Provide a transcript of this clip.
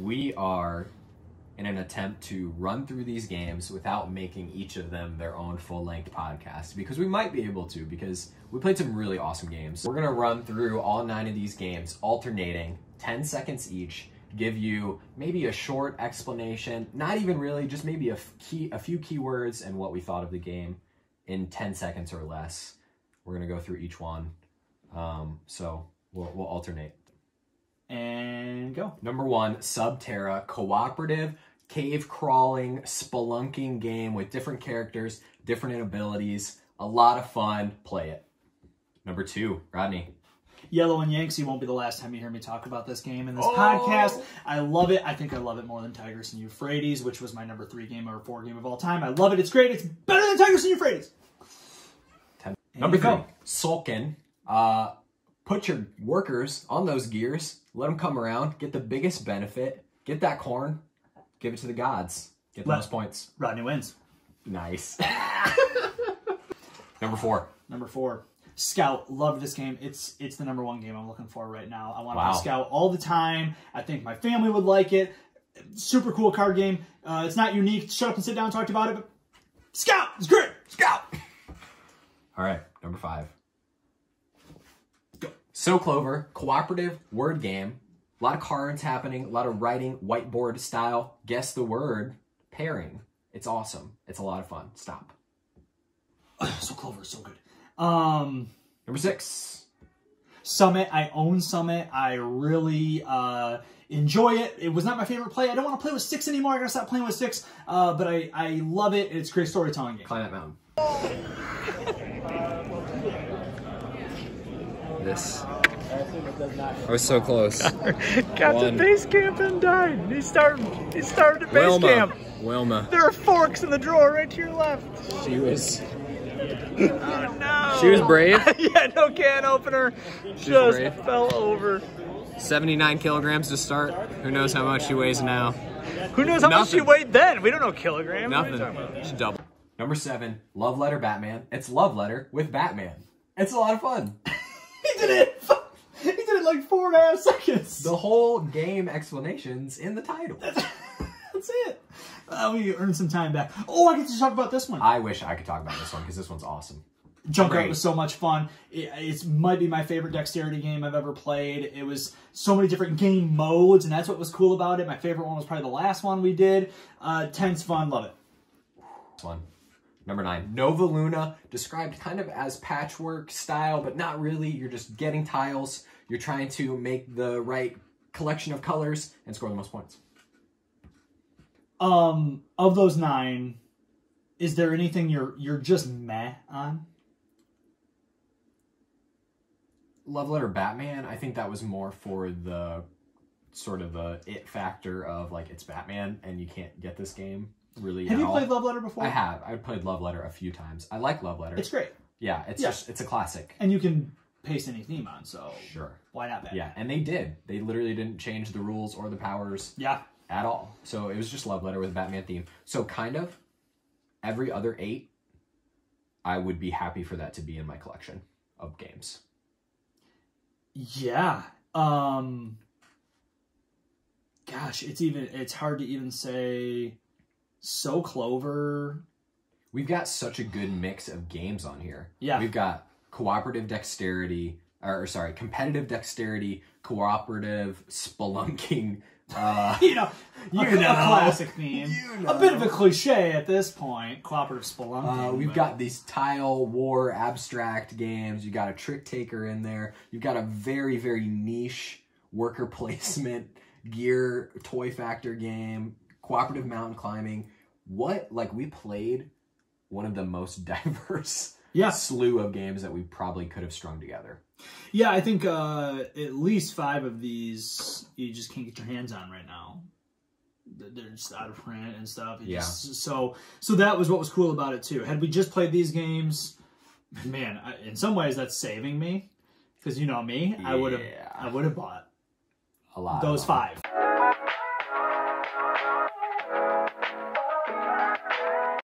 we are in an attempt to run through these games without making each of them their own full length podcast because we might be able to because we played some really awesome games. We're going to run through all nine of these games, alternating 10 seconds each, give you maybe a short explanation, not even really, just maybe a, key, a few keywords and what we thought of the game in 10 seconds or less. We're going to go through each one. Um, so we'll, we'll alternate. And go. Number one, Subterra, cooperative, cave crawling, spelunking game with different characters, different abilities. A lot of fun. Play it. Number two, Rodney. Yellow and Yangtze, You won't be the last time you hear me talk about this game in this Oh. podcast. I love it. I think I love it more than Tigris and Euphrates, which was my number three game or four game of all time. I love it. It's great. It's better than Tigris and Euphrates. Ten. And Number three. Tzolk'in. Uh, put your workers on those gears. Let them come around. Get the biggest benefit. Get that corn. Give it to the gods. Get the Let- most points. Rodney wins. Nice. Number four. Number four, Scout. Love this game. It's it's the number one game I'm looking for right now. I want to Wow. play Scout all the time. I think my family would like it. Super cool card game. Uh, it's not unique. Shut up and sit down and talk about it. But Scout is great. Scout. All right, number five. So Clover, cooperative word game. A lot of cards happening, a lot of writing, whiteboard style. Guess the word, pairing. It's awesome. It's a lot of fun. Stop. so clover, is so good. Um, Number six. Summit. I own Summit. I really uh, enjoy it. It was not my favorite play. I don't want to play with six anymore. I gotta stop playing with six. Uh, but I I love it. It's a great storytelling game. Climb that mountain. This. I was so close. Got One. to base camp and died. He started. He started at base camp. Wilma. There are forks in the drawer right to your left. She was. Oh no. She was brave. yeah, no can opener. was Just fell over. 79 kilograms to start. Who knows how much she weighs now? Who knows how much she weighed then? We don't know kilograms. What are you Nothing. Just double. Number seven, Love Letter Batman. It's Love Letter with Batman. It's a lot of fun. He did it. He did it like four and a half seconds. The whole game explanations in the title. That's it. Uh, we earned some time back. Oh, I get to talk about this one. I wish I could talk about this one because this one's awesome. Jump Great. Out was so much fun. It it's might be my favorite dexterity game I've ever played. It was so many different game modes, and that's what was cool about it. My favorite one was probably the last one we did. Uh, tense fun, love it. This one. Number nine, Nova Luna, described kind of as patchwork style, but not really. You're just getting tiles. You're trying to make the right collection of colors and score the most points. Um, of those nine, is there anything you're you're just meh on? Love Letter Batman, I think that was more for the sort of the it factor of like it's Batman and you can't get this game really. Have you all. played Love Letter before? I have. I've played Love Letter a few times. I like Love Letter. It's great, yeah, it's Yeah. just it's a classic. and you can paste any theme on, so Sure. why not? Batman? Yeah, and they did. They literally didn't change the rules or the powers yeah. at all. So it was just Love Letter with a Batman theme. So kind of every other eight, I would be happy for that to be in my collection of games. Yeah. Um gosh, it's even it's hard to even say so clover. We've got such a good mix of games on here. Yeah. We've got cooperative dexterity, or, or sorry, competitive dexterity, cooperative spelunking. Uh, You know, You a, a know. classic theme. You A bit of a cliche at this point, cooperative spelunking. uh, we've but- got these tile war abstract games. You got a trick taker in there. You've got a very very niche worker placement gear toy factor game, cooperative mountain climbing. What like we played one of the most diverse Yeah. slew of games that we probably could have strung together. Yeah, I think uh, at least five of these you just can't get your hands on right now. They're- just out of print and stuff. You Yeah. just- so so that was what was cool about it too. Had we just played these games, man, I, in some ways that's saving me because you know me, I would have I would have bought A lot. those five.